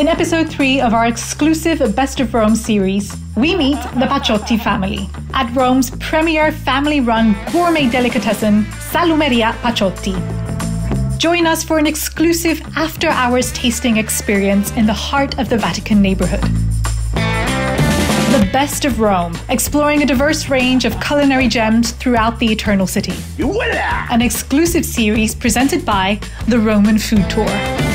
In episode 3 of our exclusive Best of Rome series, we meet the Paciotti family at Rome's premier family run gourmet delicatessen, Salumeria Paciotti. Join us for an exclusive after hours tasting experience in the heart of the Vatican neighborhood. The Best of Rome, exploring a diverse range of culinary gems throughout the Eternal City. An exclusive series presented by the Roman Food Tour.